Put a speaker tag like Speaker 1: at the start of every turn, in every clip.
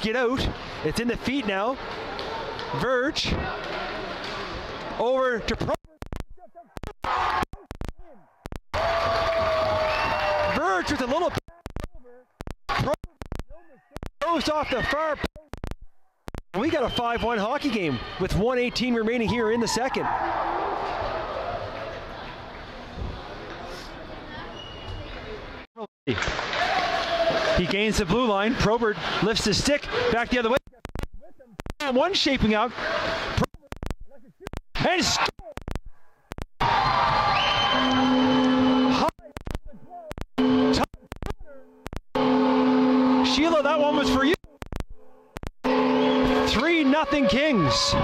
Speaker 1: get out. It's in the feet now. Verge. Over to Pro. Verge with a little goes off the far. We got a 5-1 hockey game with 118 remaining here in the second. He gains the blue line. Probert lifts his stick back the other way. One shaping out. And Sheila, that one was for you. 3 nothing Kings.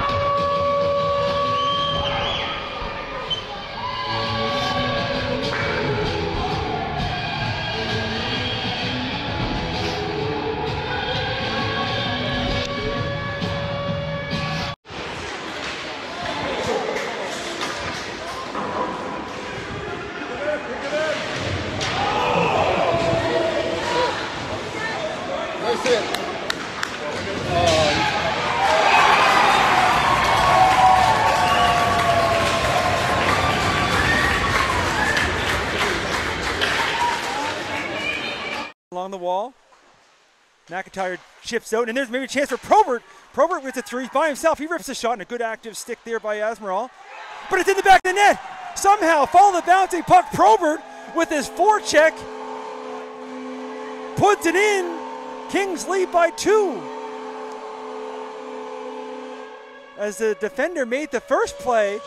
Speaker 2: McIntyre chips out, and there's maybe a chance for Probert. Probert with the three by himself. He rips a shot and a good active stick there by Asmeral. But it's in the back of the net. Somehow, follow the bouncing puck. Probert with his forecheck puts it in. Kings lead by two. As the defender made the first play,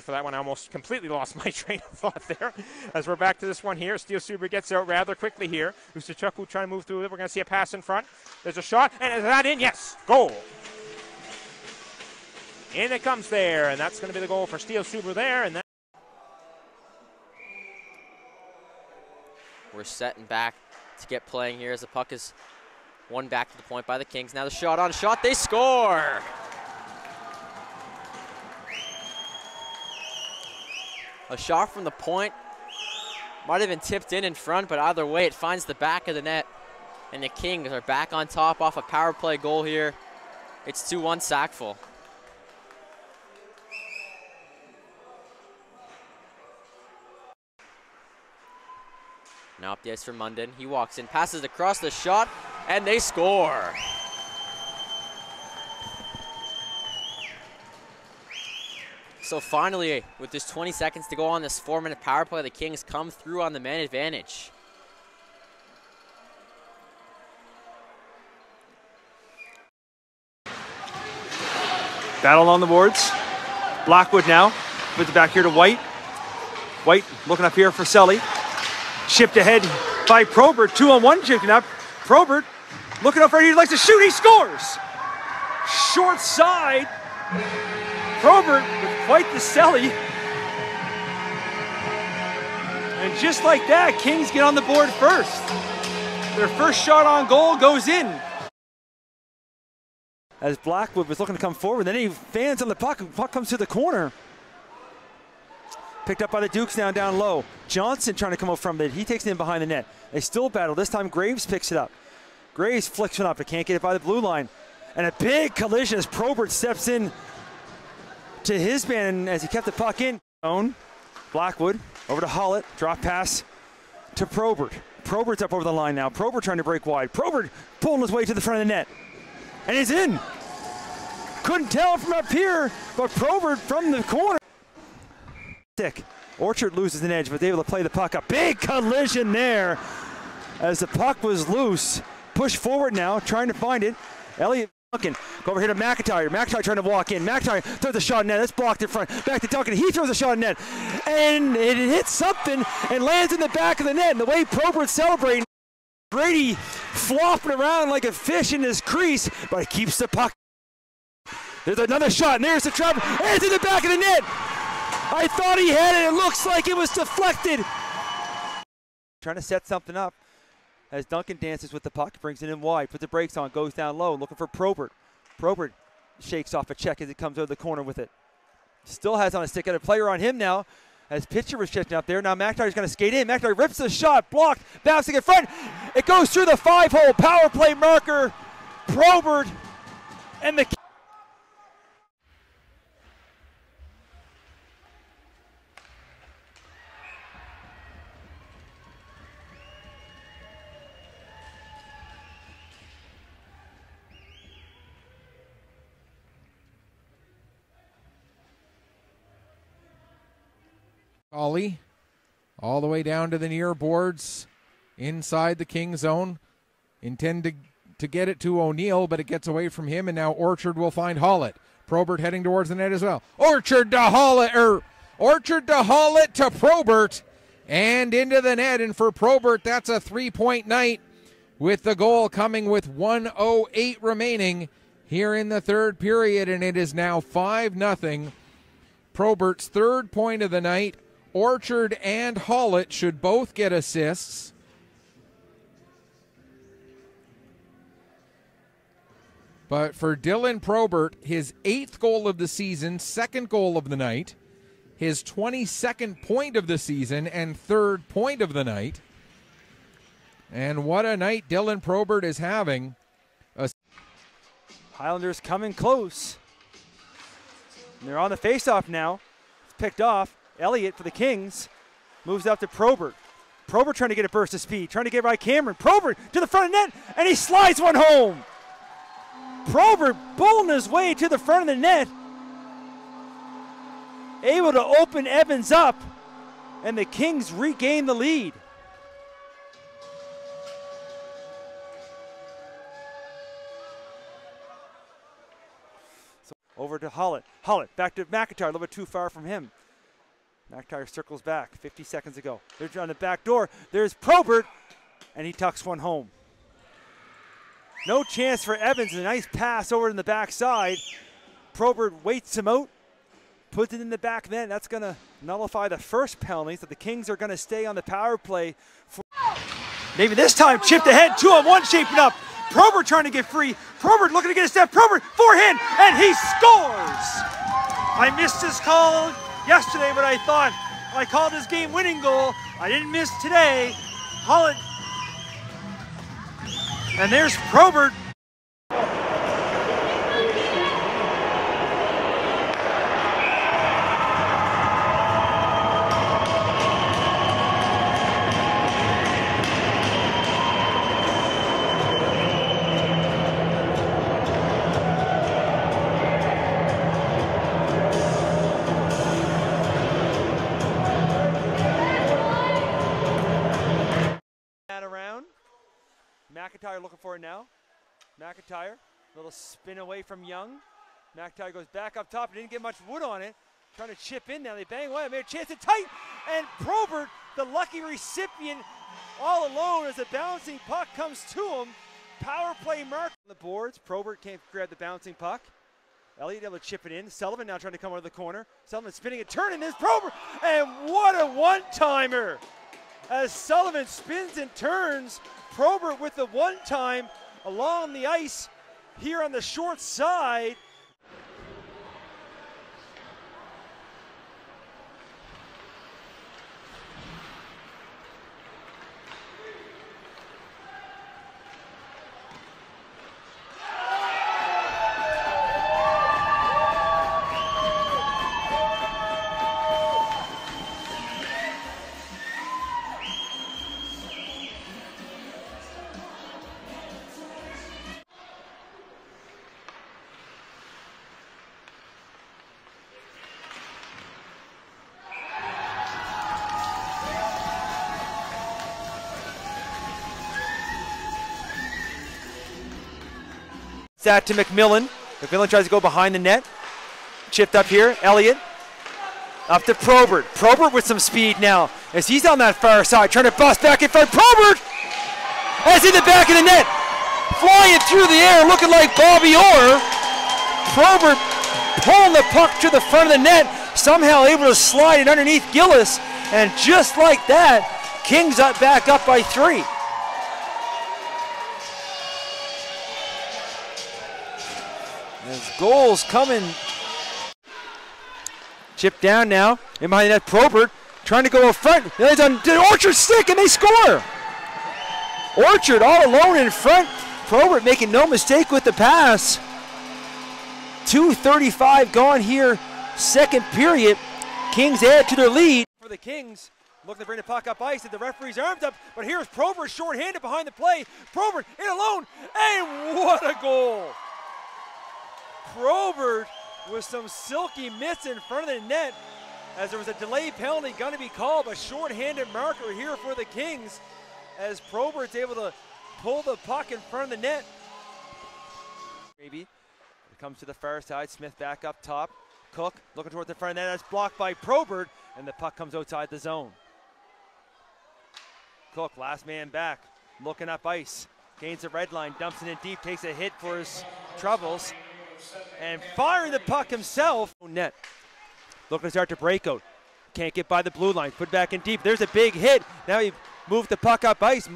Speaker 3: for that one. I almost completely lost my train of thought there. As we're back to this one here, Steel Super gets out rather quickly here. Usachukwu trying to move through it. We're going to see a pass in front. There's a shot, and is that in? Yes, goal. In it comes there, and that's going to be the goal for Steel Super there. And that
Speaker 4: We're setting back to get playing here as the puck is one back to the point by the Kings. Now the shot on shot, they score. A shot from the point might have been tipped in in front, but either way, it finds the back of the net. And the Kings are back on top off a power play goal here. It's 2-1 Sackville. Now up the ice for Munden. He walks in, passes across the shot, and they score. So finally, with just 20 seconds to go on this four-minute power play, the Kings come through on the man advantage.
Speaker 2: Battle on the boards. Blackwood now. Puts it back here to White. White looking up here for Selly. Shipped ahead by Probert. Two on one chipping up. Probert looking up right. He likes to shoot. He scores. Short side. Probert quite the Selly. And just like that, Kings get on the board first. Their first shot on goal goes in. As Blackwood was looking to come forward, then he fans on the puck. Puck comes to the corner. Picked up by the Dukes now down low. Johnson trying to come up from it. He takes it in behind the net. They still battle. This time Graves picks it up. Graves flicks it up, but can't get it by the blue line. And a big collision as Probert steps in to his man as he kept the puck in. Zone. Blackwood over to Hollett. Drop pass to Probert. Probert's up over the line now. Probert trying to break wide. Probert pulling his way to the front of the net. And he's in. Couldn't tell from up here, but Probert from the corner. Stick. Orchard loses an edge, but they able to play the puck up. Big collision there as the puck was loose. Push forward now, trying to find it. Elliot Duncan. Go over here to McIntyre. McIntyre trying to walk in. McIntyre throws a shot in net. That's blocked in front. Back to Duncan. He throws a shot in net. And it hits something and lands in the back of the net. And the way Probert's celebrating, Brady flopping around like a fish in his crease, but he keeps the puck. There's another shot, and there's the trap, and it's in the back of the net. I thought he had it. It looks like it was deflected. Trying to set something up as Duncan dances with the puck, brings it in wide, puts the brakes on, goes down low, looking for Probert. Probert shakes off a check as he comes over the corner with it. Still has on a stick, got a player on him now. As pitcher was shifting up there. Now McIntyre's going to skate in. McIntyre rips the shot, blocked, bouncing in front. It goes through the five hole power play marker. Probert and the
Speaker 5: Ollie, all the way down to the near boards inside the king zone. Intend to, to get it to O'Neill, but it gets away from him, and now Orchard will find Hollett. Probert heading towards the net as well. Orchard to Hollett, or er, Orchard to Hollett to Probert, and into the net. And for Probert, that's a three point night with the goal coming with 108 remaining here in the third period, and it is now 5 0. Probert's third point of the night Orchard and Hollett should both get assists. But for Dylen Probert, his eighth goal of the season, second goal of the night, his 22nd point of the season, and third point of the night. And what a night Dylen Probert is having.
Speaker 2: Highlanders coming close. They're on the faceoff now. It's picked off. Elliott for the Kings moves out to Probert. Probert trying to get a burst of speed, trying to get right Cameron. Probert to the front of the net, and he slides one home. Probert bulling his way to the front of the net, able to open Evans up, and the Kings regain the lead. So over to Hollett. Hollett back to McIntyre, a little bit too far from him. McIntyre circles back 50 seconds ago. They're on the back door. There's Probert, and he tucks one home. No chance for Evans. A nice pass over in the backside. Probert waits him out, puts it in the back then. That's going to nullify the first penalty, so the Kings are going to stay on the power play. Maybe this time chipped ahead, two on one shaping up. Probert trying to get free. Probert looking to get a step. Probert forehand, and he scores. I missed his call yesterday, but I thought I called his game winning goal. I didn't miss today. Hollett. And there's Probert it now. McIntyre, little spin away from Young. McIntyre goes back up top. Didn't get much wood on it. Trying to chip in now. They bang away. Made a chance to tight. And Probert, the lucky recipient, all alone as the bouncing puck comes to him. Power play mark on the boards. Probert can't grab the bouncing puck. Elliott able to chip it in. Sullivan now trying to come over the corner. Sullivan spinning and turning. There's Probert. And what a one timer! As Sullivan spins and turns, Probert with the one time along the ice here on the short side. That to McMillan. McMillan tries to go behind the net. Chipped up here. Elliott. Up to Probert. Probert with some speed now as he's on that far side, trying to bust back in front. Probert! As in the back of the net. Flying through the air, looking like Bobby Orr. Probert pulling the puck to the front of the net, somehow able to slide it underneath Gillis. And just like that, Kings up back up by three. As goals coming. Chip down now. In behind the net, Probert trying to go up front. It's on Orchard stick and they score. Orchard all alone in front. Probert making no mistake with the pass. 2.35 gone here, second period. Kings add to their lead. For the Kings, looking to bring the puck up ice, and the referee's arms up, but here's Probert shorthanded behind the play. Probert in alone, and what a goal! Probert with some silky mitts in front of the net as there was a delay penalty going to be called, a shorthanded marker here for the Kings as Probert's able to pull the puck in front of the net. Maybe it comes to the far side. Smith back up top. Cook looking toward the front of the net. That's blocked by Probert, and the puck comes outside the zone. Cook, last man back, looking up ice. Gains the red line, dumps it in deep, takes a hit for his troubles, and firing the puck himself. Net. Looking to start to break out. Can't get by the blue line. Put back in deep. There's a big hit. Now he moved the puck up ice.